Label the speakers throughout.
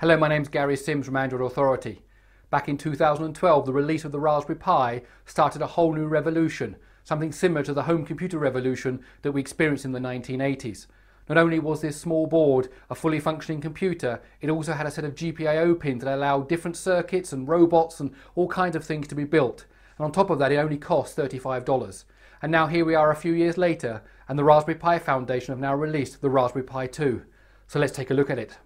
Speaker 1: Hello, my name's Gary Sims from Android Authority. Back in 2012, the release of the Raspberry Pi started a whole new revolution, something similar to the home computer revolution that we experienced in the 1980s. Not only was this small board a fully functioning computer, it also had a set of GPIO pins that allowed different circuits and robots and all kinds of things to be built. And on top of that, it only cost $35. And now here we are a few years later, and the Raspberry Pi Foundation have now released the Raspberry Pi 2. So let's take a look at it.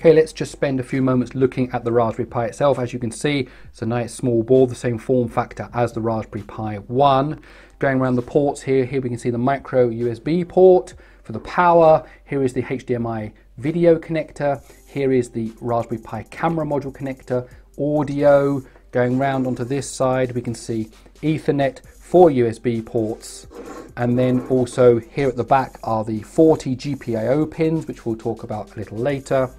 Speaker 1: Okay, let's just spend a few moments looking at the Raspberry Pi itself. As you can see, it's a nice small board, the same form factor as the Raspberry Pi 1. Going around the ports here, here we can see the micro USB port for the power. Here is the HDMI video connector. Here is the Raspberry Pi camera module connector, audio. Going round onto this side, we can see Ethernet, four USB ports, and then also here at the back are the 40 GPIO pins, which we'll talk about a little later.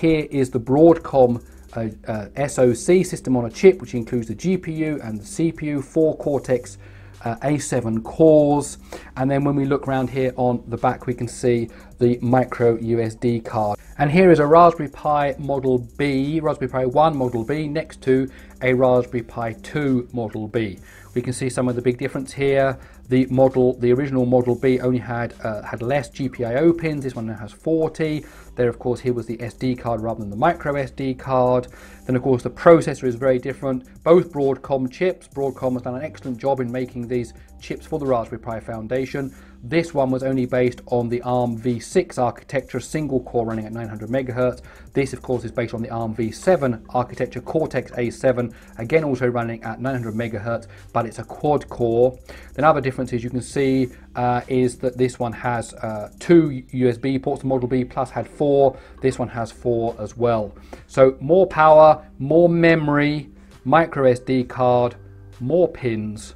Speaker 1: Here is the Broadcom uh, uh, SoC system on a chip, which includes the GPU and the CPU, four Cortex uh, A7 cores. And then when we look around here on the back, we can see the micro USB card. And here is a Raspberry Pi Model B, Raspberry Pi 1 Model B, next to a Raspberry Pi 2 Model B. We can see some of the big difference here. The model, the original Model B only had uh, had less GPIO pins. This one now has 40. There, of course, here was the SD card rather than the micro SD card. Then, of course, the processor is very different. Both Broadcom chips. Broadcom has done an excellent job in making these chips for the Raspberry Pi Foundation. This one was only based on the ARM v6 architecture, single core running at 900 megahertz. This, of course, is based on the ARM v7 architecture, Cortex A7, again also running at 900 megahertz, but it's a quad core. Then other differences you can see uh, is that this one has uh, two USB ports. The Model B Plus had four. This one has four as well. So more power, more memory, micro SD card, more pins,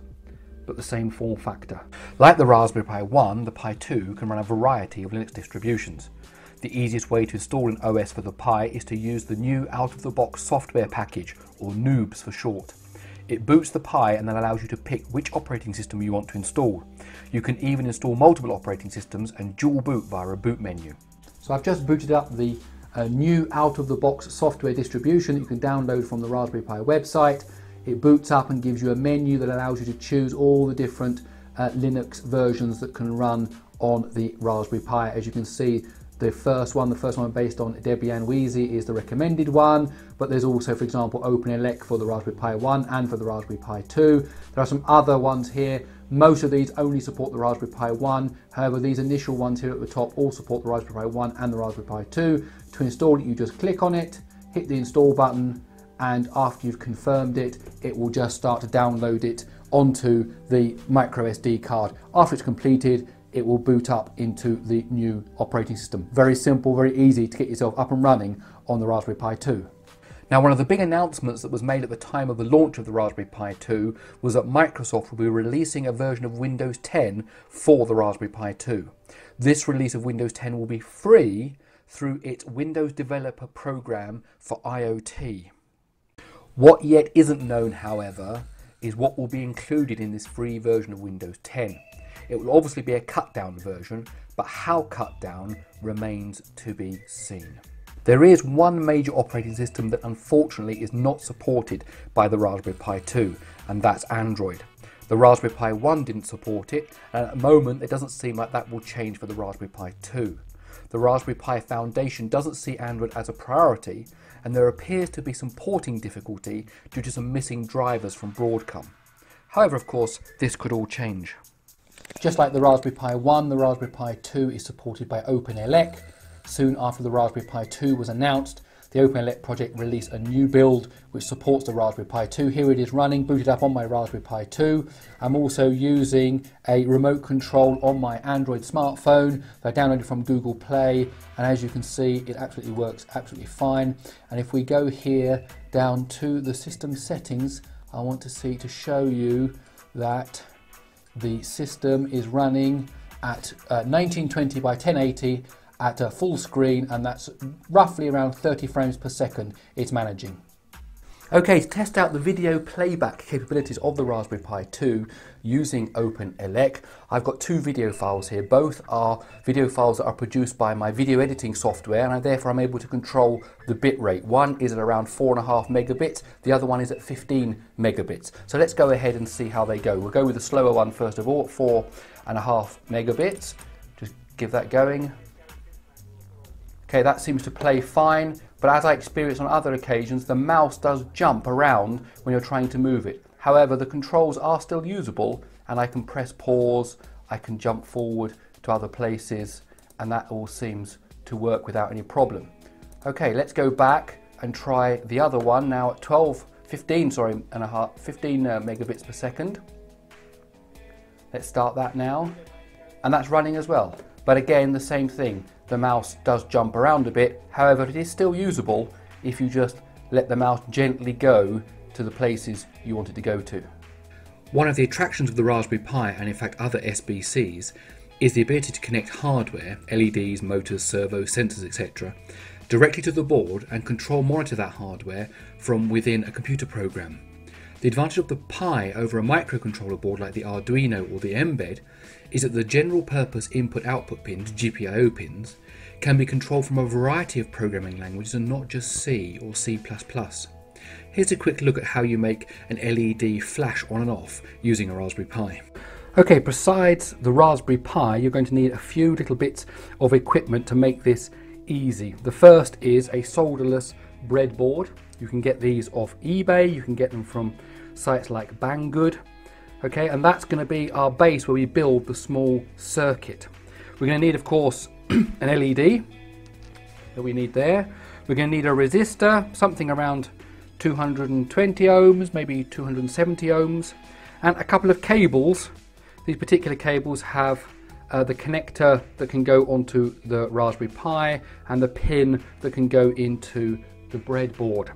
Speaker 1: but the same form factor. Like the Raspberry Pi 1, the Pi 2 can run a variety of Linux distributions. The easiest way to install an OS for the Pi is to use the new out-of-the-box software package, or Noobs for short. It boots the Pi and then allows you to pick which operating system you want to install. You can even install multiple operating systems and dual boot via a boot menu. So I've just booted up the uh, new out-of-the-box software distribution that you can download from the Raspberry Pi website. It boots up and gives you a menu that allows you to choose all the different uh, Linux versions that can run on the Raspberry Pi. As you can see, the first one, the first one based on Debian Wheezy is the recommended one, but there's also, for example, OpenELEC for the Raspberry Pi 1 and for the Raspberry Pi 2. There are some other ones here. Most of these only support the Raspberry Pi 1. However, these initial ones here at the top all support the Raspberry Pi 1 and the Raspberry Pi 2. To install it, you just click on it, hit the install button, and after you've confirmed it, it will just start to download it onto the micro SD card. After it's completed, it will boot up into the new operating system. Very simple, very easy to get yourself up and running on the Raspberry Pi 2. Now, one of the big announcements that was made at the time of the launch of the Raspberry Pi 2 was that Microsoft will be releasing a version of Windows 10 for the Raspberry Pi 2. This release of Windows 10 will be free through its Windows Developer Program for IoT. What yet isn't known, however, is what will be included in this free version of Windows 10. It will obviously be a cut down version, but how cut down remains to be seen. There is one major operating system that unfortunately is not supported by the Raspberry Pi 2, and that's Android. The Raspberry Pi 1 didn't support it, and at the moment it doesn't seem like that will change for the Raspberry Pi 2. The Raspberry Pi Foundation doesn't see Android as a priority, and there appears to be some porting difficulty due to some missing drivers from Broadcom. However, of course, this could all change. Just like the Raspberry Pi 1, the Raspberry Pi 2 is supported by OpenELEC. Soon after the Raspberry Pi 2 was announced, the OpenELEC project released a new build which supports the Raspberry Pi 2. Here it is running, booted up on my Raspberry Pi 2. I'm also using a remote control on my Android smartphone that I downloaded from Google Play. And as you can see, it absolutely works absolutely fine. And if we go here down to the system settings, I want to see to show you that the system is running at uh, 1920 by 1080 at a full screen and that's roughly around 30 frames per second it's managing. Okay, to test out the video playback capabilities of the Raspberry Pi 2 using OpenELEC, I've got two video files here. Both are video files that are produced by my video editing software and I, therefore I'm able to control the bit rate. One is at around 4.5 megabits, the other one is at 15 megabits. So let's go ahead and see how they go. We'll go with the slower one first of all, 4.5 megabits. Just give that going. Okay, that seems to play fine. But as I experienced on other occasions, the mouse does jump around when you're trying to move it. However, the controls are still usable and I can press pause, I can jump forward to other places and that all seems to work without any problem. Okay, let's go back and try the other one now at 12, 15, sorry, and a half, 15 uh, megabits per second. Let's start that now. And that's running as well. But again, the same thing the mouse does jump around a bit. However, it is still usable if you just let the mouse gently go to the places you want it to go to.
Speaker 2: One of the attractions of the Raspberry Pi, and in fact other SBCs, is the ability to connect hardware, LEDs, motors, servos, sensors, etc., directly to the board and control monitor that hardware from within a computer program. The advantage of the Pi over a microcontroller board like the Arduino or the Mbed is that the general purpose input output pins, GPIO pins, can be controlled from a variety of programming languages and not just C or C++. Here's a quick look at how you make an LED flash on and off using a Raspberry Pi.
Speaker 1: Okay, besides the Raspberry Pi, you're going to need a few little bits of equipment to make this easy. The first is a solderless breadboard. You can get these off eBay, you can get them from sites like Banggood. Okay, and that's going to be our base where we build the small circuit. We're going to need, of course, an LED that we need there. We're going to need a resistor, something around 220 ohms, maybe 270 ohms, and a couple of cables. These particular cables have uh, the connector that can go onto the Raspberry Pi and the pin that can go into the breadboard.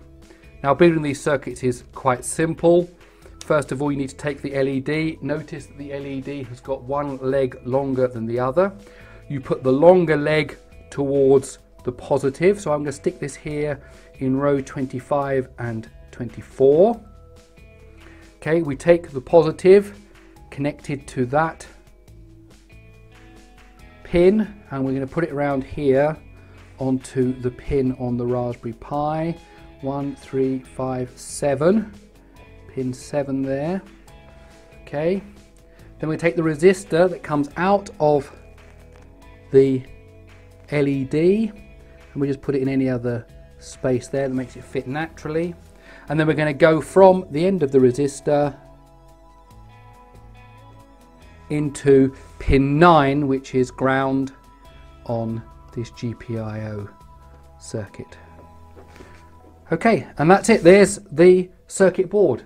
Speaker 1: Now building these circuits is quite simple. First of all, you need to take the LED. Notice that the LED has got one leg longer than the other. You put the longer leg towards the positive. So I'm going to stick this here in row 25 and 24. Okay, we take the positive connected to that pin and we're going to put it around here onto the pin on the Raspberry Pi. One, three, five, seven pin 7 there. Okay, then we take the resistor that comes out of the LED and we just put it in any other space there that makes it fit naturally. And then we're going to go from the end of the resistor into pin 9 which is ground on this GPIO circuit. Okay, and that's it. There's the circuit board.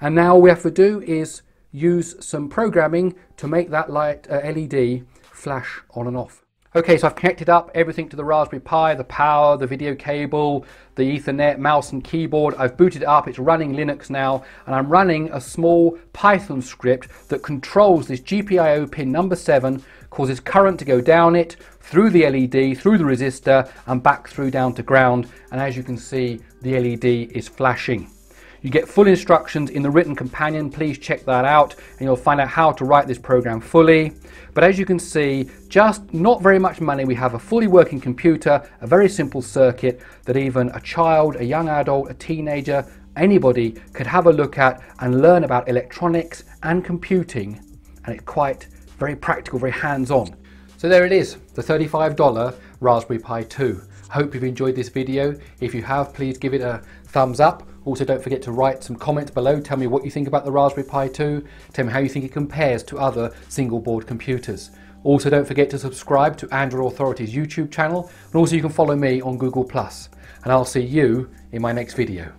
Speaker 1: And now all we have to do is use some programming to make that light uh, LED flash on and off. Okay, so I've connected up everything to the Raspberry Pi, the power, the video cable, the Ethernet, mouse and keyboard. I've booted it up, it's running Linux now, and I'm running a small Python script that controls this GPIO pin number 7, causes current to go down it, through the LED, through the resistor, and back through down to ground. And as you can see, the LED is flashing. You get full instructions in the written companion, please check that out and you'll find out how to write this program fully. But as you can see, just not very much money, we have a fully working computer, a very simple circuit that even a child, a young adult, a teenager, anybody could have a look at and learn about electronics and computing and it's quite very practical, very hands-on. So there it is, the $35 Raspberry Pi 2. Hope you've enjoyed this video. If you have, please give it a thumbs up. Also, don't forget to write some comments below. Tell me what you think about the Raspberry Pi 2. Tell me how you think it compares to other single board computers. Also, don't forget to subscribe to Android Authority's YouTube channel. And also, you can follow me on Google+. And I'll see you in my next video.